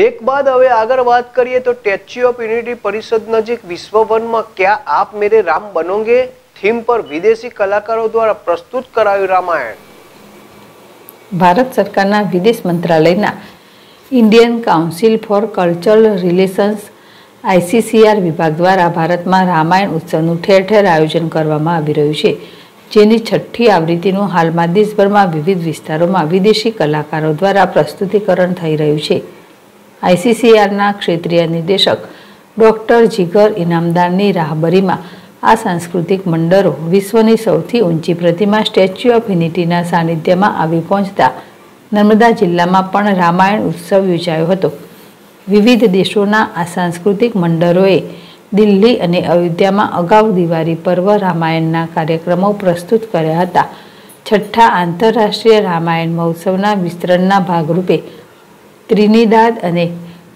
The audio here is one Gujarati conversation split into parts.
એક બાદ હવે આગળ વાત કરીએ તો સ્ટેચ્યુ ઓફ યુનિટી પરિષદ નજીક વિશ્વવનમાં ક્યાં આપ મેરે રામ બનોગે? થીમ પર વિદેશી કલાકારો દ્વારા પ્રસ્તુત કરાયું રામાયણ. ભારત સરકારના વિદેશ મંત્રાલયના Indian Council for Cultural Relations ICCR વિભાગ દ્વારા ભારતમાં રામાયણ ઉત્સવનું ઠેર ઠેર આયોજન કરવામાં આવી રહ્યું છે, જેની છઠ્ઠી આવૃત્તિનું હાલમાં દેશભરમાં વિવિધ વિસ્તારોમાં વિદેશી કલાકારો દ્વારા પ્રસ્તુતિકરણ થઈ રહ્યું છે. આઈસીસીઆરના ક્ષેત્રીય નિદેશક ડોક્ટર જીગર ઇનામદારની રાહબરીમાં આ સાંસ્કૃતિક મંડળો વિશ્વની સૌથી ઊંચી પ્રતિમા સ્ટેચ્યુ ઓફ યુનિટીના સાનિધ્યમાં આવી પહોંચતા નર્મદા જિલ્લામાં પણ રામાયણ ઉત્સવ યોજાયો હતો. વિવિધ દેશોના આ સાંસ્કૃતિક મંડળોએ દિલ્હી અને અયોધ્યામાં અગાઉ દિવાળી પર્વ રામાયણના કાર્યક્રમો પ્રસ્તુત કર્યા હતા. છઠ્ઠા આંતરરાષ્ટ્રીય રામાયણ મહોત્સવના વિસ્તરણના ભાગરૂપે ત્રિનિદાદ અને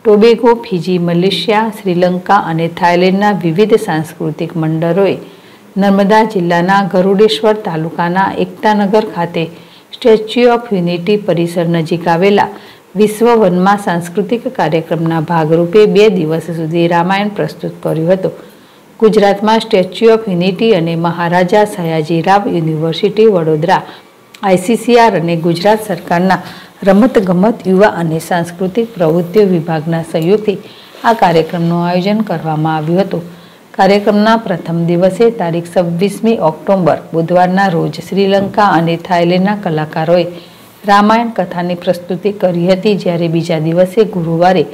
ટોબેગો, ફિજી, મલેશિયા, શ્રીલંકા અને થાઇલેન્ડના વિવિધ સાંસ્કૃતિક મંડળોએ નર્મદા જિલ્લાના ગરુડેશ્વર તાલુકાના એકતાનગર ખાતે સ્ટેચ્યુ ઓફ યુનિટી પરિસર નજીક આવેલા વિશ્વ વનમાં સાંસ્કૃતિક કાર્યક્રમના ભાગરૂપે બે દિવસ સુધી રામાયણ પ્રસ્તુત કર્યું હતું. ગુજરાતમાં સ્ટેચ્યુ ઓફ યુનિટી અને મહારાજા સયાજીરાવ યુનિવર્સિટી, વડોદરા આઈસીસીઆર અને ગુજરાત સરકારના રમતગમત, યુવા અને સાંસ્કૃતિક પ્રવૃત્તિઓ વિભાગના સહયોગથી આ કાર્યક્રમનું આયોજન કરવામાં આવ્યું હતું. કાર્યક્રમના પ્રથમ દિવસે તારીખ છવ્વીસમી ઓક્ટોબર, બુધવારના રોજ શ્રીલંકા અને થાઇલેન્ડના કલાકારોએ રામાયણ કથાની પ્રસ્તુતિ કરી હતી, જ્યારે બીજા દિવસે ગુરુવારે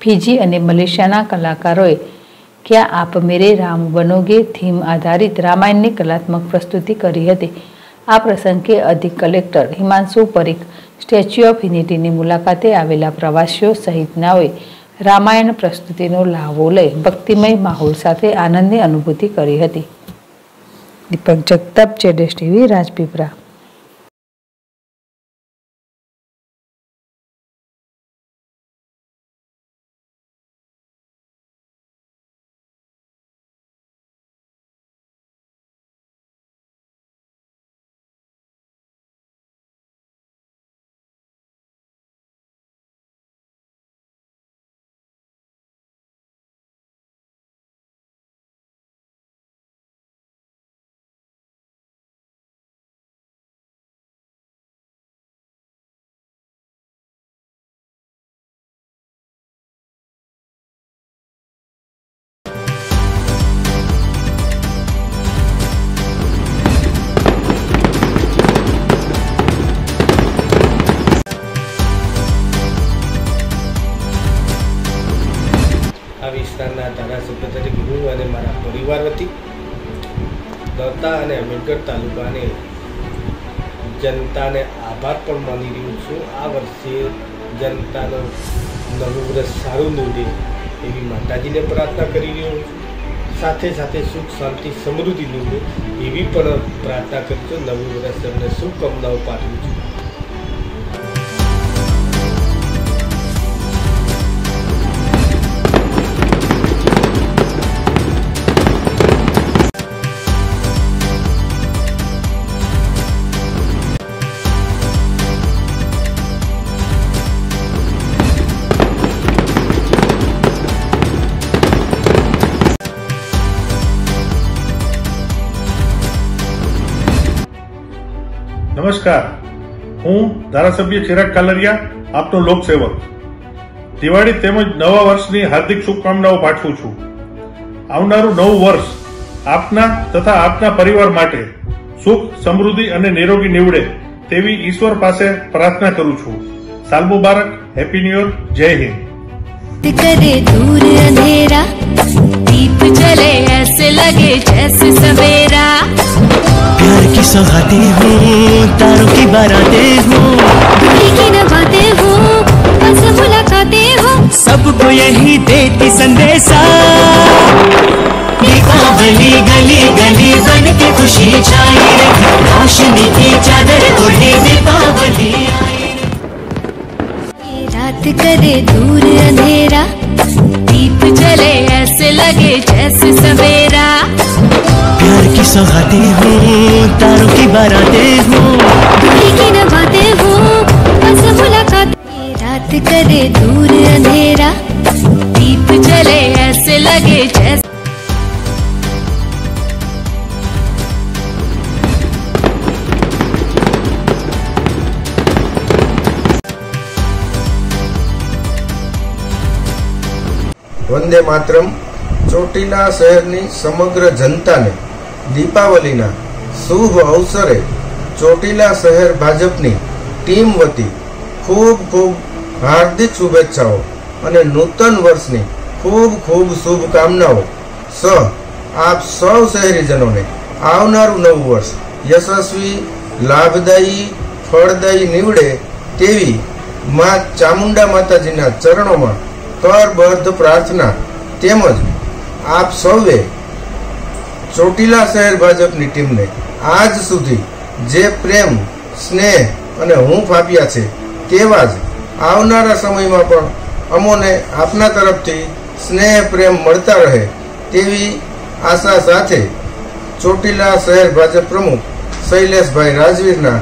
ફિજી અને મલેશિયાના કલાકારોએ ક્યાં આપ મેરે રામ બનોગે થીમ આધારિત રામાયણની કલાત્મક પ્રસ્તુતિ કરી હતી. આ પ્રસંગે અધિક collector Himanshu Parikh statue of યુનિટીની મુલાકાતે આવેલા પ્રવાસીઓ સહિતનાઓએ રામાયણ પ્રસ્તુતિનો લાહવો લઈ ભક્તિમય માહોલ સાથે આનંદની અનુભૂતિ કરી હતી. દીપક જગતાપ, જેડેશ ટીવી રાજપીપળા હું અને મારા પરિવાર વતી દત્તા અને અમીરગઢ તાલુકાને જનતાને આભાર પણ માની રહ્યું છું. આ વર્ષે જનતાનો નવું વર્ષ સારું નીવડે એવી માતાજીને પ્રાર્થના કરી રહ્યો છું. સાથે સાથે સુખ, શાંતિ, સમૃદ્ધિ નીવડે એવી પણ પ્રાર્થના કરું છું. નવું વર્ષ તમને શુભકામનાઓ પાઠવું છું. નમસ્કાર હું ધારાસભ્ય ચિરાગ કાલરિયા આપનો લોકસેવક દિવાળી તેમજ નવા વર્ષની હાર્દિક શુભકામનાઓ પાઠવું છું આવનારું નવું વર્ષ આપના તથા આપના પરિવાર માટે સુખ સમૃદ્ધિ અને નિરોગી નીવડે તેવી ઈશ્વર પાસે પ્રાર્થના કરું છું સાલ મુબારક હેપી ન્યુ યર જય હિન્દ करे दूर अंधेरा दीप जले ऐसे लगे जैसे सवेरा प्यार हूँ तारों की बारातें हूँ। दूरी की हो बस मुलाकातें हो। सबको यही देती संदेशा। दीपावली गली गली बन के खुशी छाई रोशनी की चादर ओढ़े दीपावली। रात करे दूर अंधेरा दीप जले ऐसे लगे जैसे सवेरा। सौगातें हूँ तारों की बारातें हूँ दूरी की नवाते हो बस मुलाकात ये रात करे दूर अंधेरा लगे जैसे વંદે માતરમ ચોટીલા શહેરની સમગ્ર જનતાને દીપાવલીના શુભ અવસરે ચોટીલા શહેર ભાજપની ટીમ વતી ખૂબ ખૂબ હાર્દિક શુભેચ્છાઓ અને નૂતન વર્ષની ખૂબ ખૂબ શુભકામનાઓ. સહ આપ સૌ શહેરીજનોને આવનારું નવું વર્ષ યશસ્વી, લાભદાયી, ફળદાયી નીવડે તેવી મા ચામુંડા માતાજીના ચરણોમાં કરબદ્ધ પ્રાર્થના તેમજ આપ સૌએ ચોટીલા શહેર ભાજપની ટીમને આજ સુધી જે પ્રેમ સ્નેહ અને હૂંફ આપ્યા છે તેવા જ આવનારા સમયમાં પણ અમોને આપના તરફથી સ્નેહ પ્રેમ મળતા રહે તેવી આશા સાથે ચોટીલા શહેર ભાજપ પ્રમુખ શૈલેષભાઈ રાજવીરના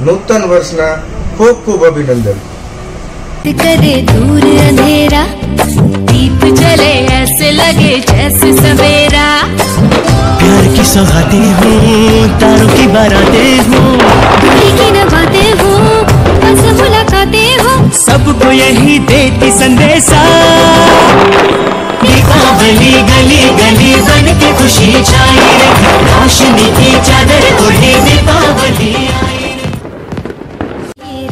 નૂતન વર્ષના ખૂબ ખૂબ અભિનંદન करे दूर अंधेरा दीप जले ऐसे लगे जैसे सवेरा प्यार की सौगातें हूँ तारों की बारातें हूँ। दूरी की न बातें बस मुलाकातें हो। सबको यही देती संदेशा। दीपावली गली गली बन के खुशी छाई रे रोशनी की चादर ओढ़े दीपावली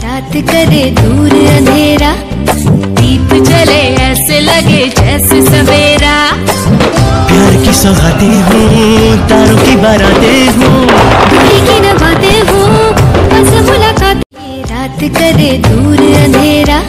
रात करे दूर अंधेरा दीप जले ऐसे लगे जैसे सवेरा। प्यार की सौगातें हूँ, तारों की बाराते हूँ। दूरी की नाते हूँ रात करे दूर अंधेरा।